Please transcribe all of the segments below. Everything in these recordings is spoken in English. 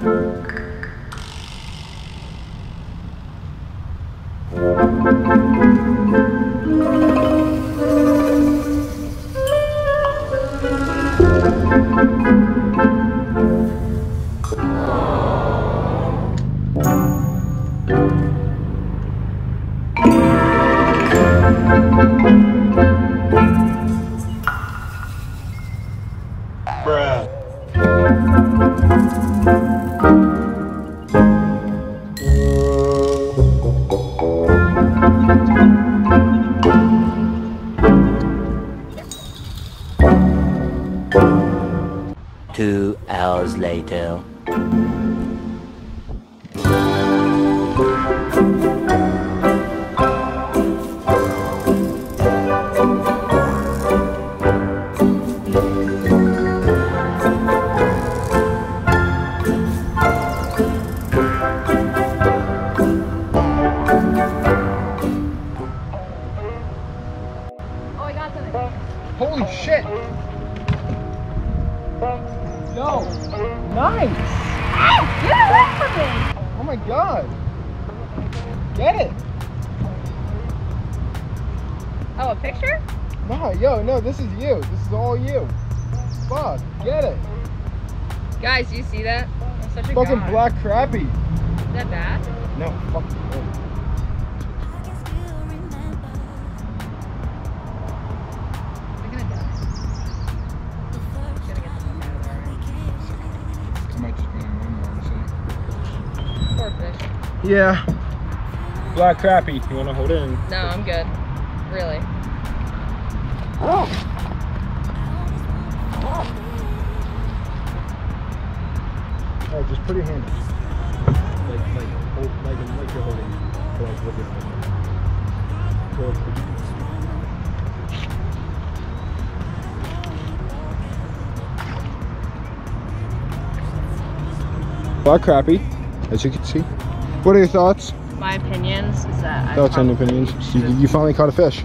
you Two hours later. Holy shit! Yo! Nice! Get away from me! Oh my god! Get it! Oh, a picture? No, yo, no, this is you. This is all you. Fuck, get it. Guys, do you see that? I'm such a Fucking god. black crappie. Is that bad? No, fuck. Yeah. Black crappie. You wanna hold in? No, I'm good. Really. Oh, Oh, just put your hand in. Like, like, hold, like, like you're holding. Like, with your hand. Towards the- Black crappie, as you can see. What are your thoughts? My opinions is that I Thoughts and opinions? You, you finally caught a fish.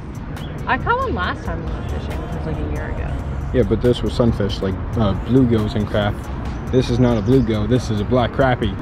I caught one last time we went fishing, which was like a year ago. Yeah, but this was sunfish, like uh, bluegills and crap. This is not a bluegill. This is a black crappie.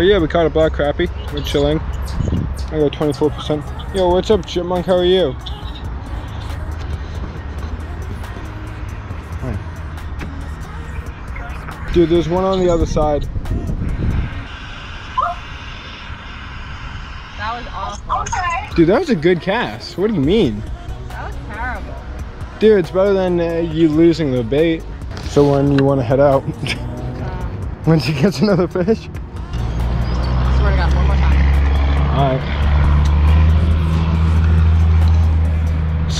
But yeah, we caught a black crappie. We're chilling. I got 24%. Yo, what's up, Chipmunk? How are you? Dude, there's one on the other side. That was awful. Dude, that was a good cast. What do you mean? That was terrible. Dude, it's better than uh, you losing the bait. So when you want to head out, Um, when she gets another fish?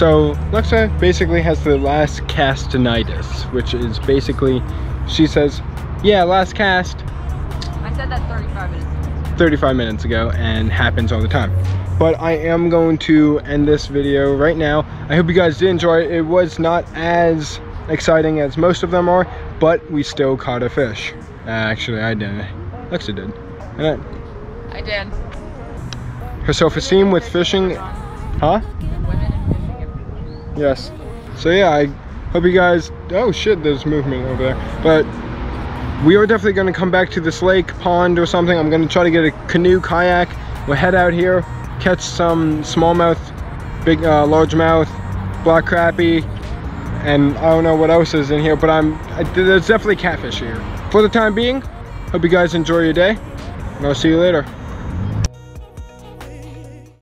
So Lexa basically has the last castinitis, which is basically, she says, yeah, last cast. I said that 35 minutes ago. 35 minutes ago and happens all the time. But I am going to end this video right now. I hope you guys did enjoy it. It was not as exciting as most of them are, but we still caught a fish. Uh, actually, I didn't. Lexa did. And I, I did her self-esteem with fishing, huh? Yes. So yeah, I hope you guys. Oh shit, there's movement over there. But we are definitely to come back to this lake, pond, or something. I'm to try to get a canoe, kayak. We'll head out here, catch some smallmouth, big, uh, largemouth, black crappie, and I don't know what else is in here. But I'm. I, there's definitely catfish here. For the time being, hope you guys enjoy your day, and I'll see you later.